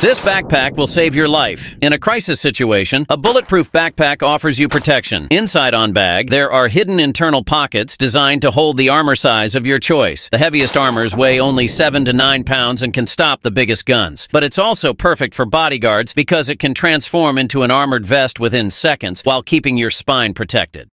This backpack will save your life. In a crisis situation, a bulletproof backpack offers you protection. Inside on bag, there are hidden internal pockets designed to hold the armor size of your choice. The heaviest armors weigh only 7 to 9 pounds and can stop the biggest guns. But it's also perfect for bodyguards because it can transform into an armored vest within seconds while keeping your spine protected.